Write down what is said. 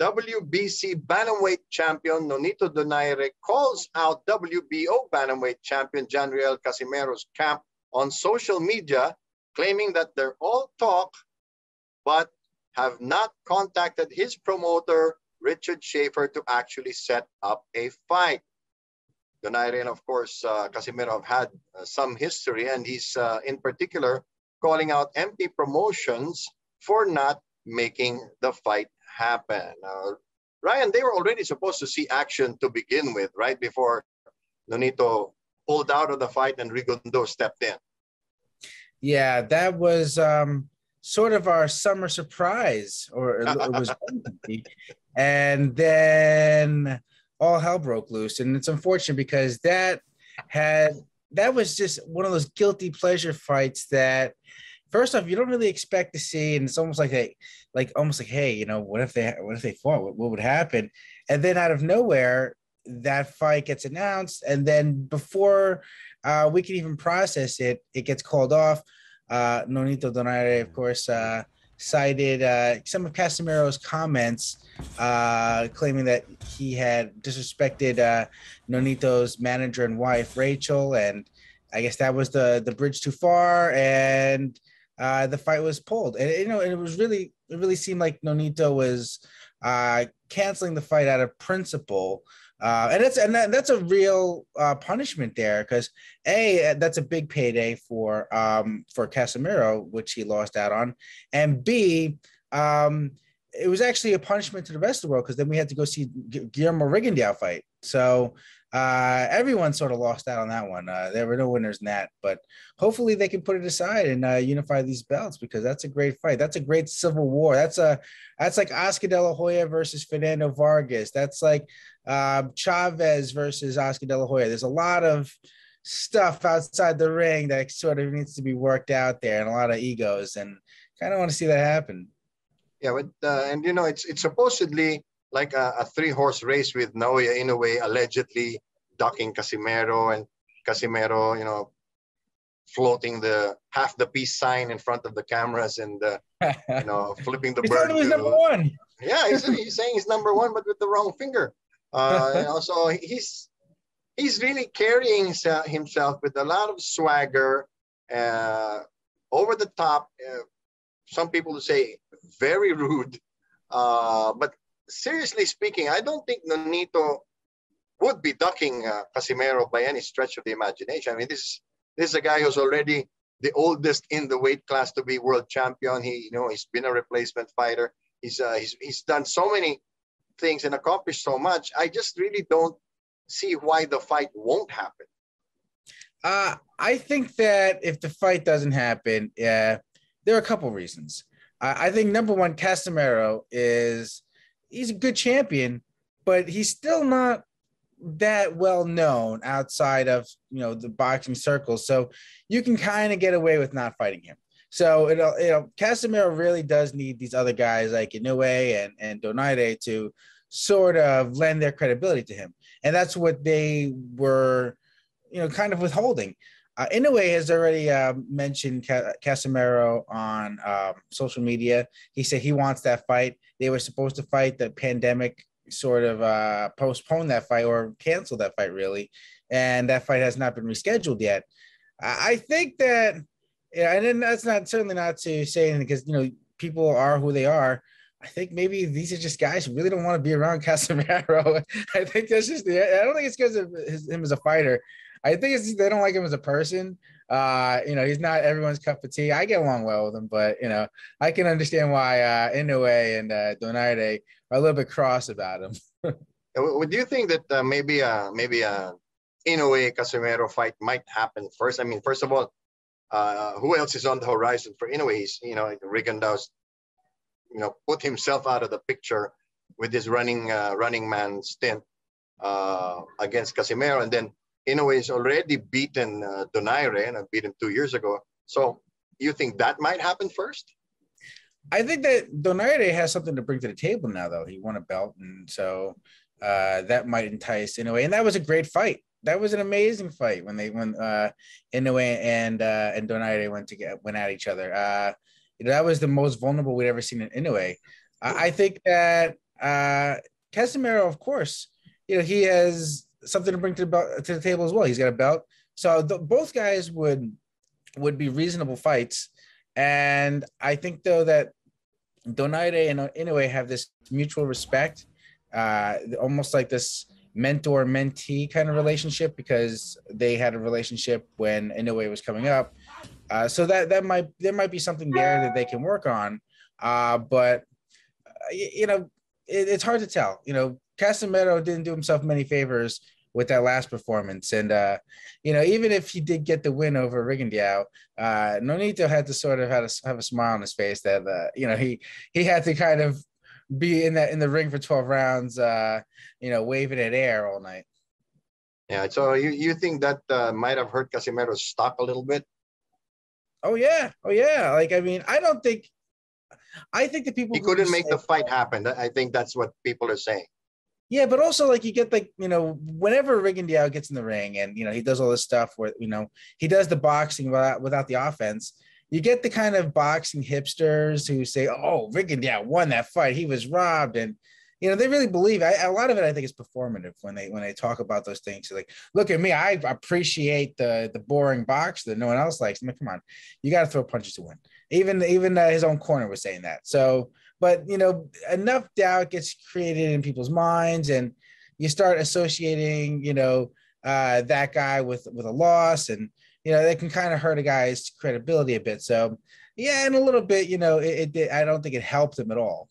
WBC Bantamweight champion Nonito Donaire calls out WBO Bantamweight champion Johnriel Casimero's camp on social media, claiming that they're all talk, but have not contacted his promoter, Richard Schaefer, to actually set up a fight. Donaire and, of course, uh, Casimero have had uh, some history, and he's uh, in particular calling out MP Promotions for not making the fight happen. Uh, Ryan, they were already supposed to see action to begin with, right? Before Nonito pulled out of the fight and Rigondeaux stepped in. Yeah, that was um, sort of our summer surprise, or it was, and then all hell broke loose, and it's unfortunate because that had that was just one of those guilty pleasure fights that first off, you don't really expect to see, and it's almost like a, like almost like, hey, you know, what if they, what if they fought? What, what would happen? And then out of nowhere, that fight gets announced, and then before uh, we can even process it, it gets called off. Uh, Nonito Donaire, of course, uh, cited uh, some of Casimero's comments, uh, claiming that he had disrespected uh, Nonito's manager and wife, Rachel, and I guess that was the the bridge too far, and uh, the fight was pulled. And you know, it was really it really seemed like Nonito was uh, canceling the fight out of principle. Uh, and that's and that, that's a real uh, punishment there because a that's a big payday for um, for Casimero, which he lost out on, and b um, it was actually a punishment to the rest of the world because then we had to go see Guillermo Rigondeaux fight. So uh, everyone sort of lost out on that one. Uh, there were no winners in that, but hopefully they can put it aside and uh, unify these belts because that's a great fight. That's a great civil war. That's a that's like Oscar De La Hoya versus Fernando Vargas. That's like uh, Chavez versus Oscar De La Hoya. There's a lot of stuff outside the ring that sort of needs to be worked out there, and a lot of egos, and kind of want to see that happen. Yeah, but uh, and you know it's it's supposedly like a, a three horse race with Naoya Inoue allegedly ducking Casimero and Casimero, you know, floating the half the peace sign in front of the cameras and uh, you know flipping the bird. He's number one. Yeah, he's, he's, saying he's number one, but with the wrong finger. Uh, you know, so he's he's really carrying himself with a lot of swagger, uh, over the top. Uh, some people would say very rude, uh, but seriously speaking, I don't think Nonito would be ducking uh, Casimero by any stretch of the imagination. I mean, this this is a guy who's already the oldest in the weight class to be world champion. He, you know, he's been a replacement fighter. He's uh, he's he's done so many things and accomplished so much. I just really don't see why the fight won't happen. Uh, I think that if the fight doesn't happen, yeah, there are a couple reasons. Uh, I think number one, Casimero is he's a good champion, but he's still not that well known outside of you know the boxing circles. So you can kind of get away with not fighting him. So it you know Casimero really does need these other guys like Inoue and and Donaire to sort of lend their credibility to him, and that's what they were you know kind of withholding. Uh, Inoue has already uh, mentioned Ca- on um, social media. He said he wants that fight. They were supposed to fight. The pandemic sort of uh, postponed that fight or cancel that fight, really. And that fight has not been rescheduled yet. I think that, yeah, and that's not certainly not to say anything because, you know, people are who they are. I think maybe these are just guys who really don't want to be around Casimero. I think that's just the, I don't think it's because of his, him as a fighter. I think it's they don't like him as a person. Uh, you know, he's not everyone's cup of tea. I get along well with him, but you know, I can understand why uh, Inoue and uh, Donaire are a little bit cross about him. Would you think that uh, maybe uh, maybe uh, Inoue Casimero fight might happen first? I mean, first of all, uh, who else is on the horizon for Inoue? He's you know Rigondeaux's, you know, put himself out of the picture with his running uh, running man stint uh, against Casimero, and then Inoue is already beaten uh, Donaire and beaten two years ago. So you think that might happen first? I think that Donaire has something to bring to the table now, though. He won a belt, and so uh, that might entice Inoue. And that was a great fight. That was an amazing fight when they when uh, Inoue and uh, and Donaire went to get went at each other. Uh, that was the most vulnerable we'd ever seen in Inoue. I think that uh, Casimero, of course, you know he has something to bring to the, belt, to the table as well. He's got a belt, so the, both guys would would be reasonable fights. And I think though that Donaire and Inoue have this mutual respect, uh, almost like this mentor mentee kind of relationship because they had a relationship when Inoue was coming up. Uh, so that that might there might be something there that they can work on. Uh, but uh, you know, it, it's hard to tell. You know, Casimero didn't do himself many favors with that last performance. And uh, you know, even if he did get the win over Rigondeaux, uh, Nonito had to sort of have a, have a smile on his face that uh, you know he he had to kind of be in that in the ring for 12 rounds, you know, waving at air all night. Yeah, so you, you think that might have hurt Casimero's stock a little bit? Oh yeah, oh yeah. Like I mean, I don't think. I think the people he couldn't make say, the fight happen. I think that's what people are saying. Yeah, but also like you get like you know whenever Rigondeaux gets in the ring and you know he does all this stuff where you know he does the boxing without without the offense. You get the kind of boxing hipsters who say, "Oh, Rigondeaux won that fight. He was robbed," and you know they really believe. I, a lot of it, I think, is performative when they when they talk about those things. like, look at me, I appreciate the the boring box that no one else likes. I mean, come on, you got to throw punches to win. Even even uh, his own corner was saying that. So but you know, enough doubt gets created in people's minds, and you start associating, you know, uh, that guy with with a loss, and you know, they can kind of hurt a guy's credibility a bit. So, yeah, and a little bit, you know, it, it I don't think it helped him at all.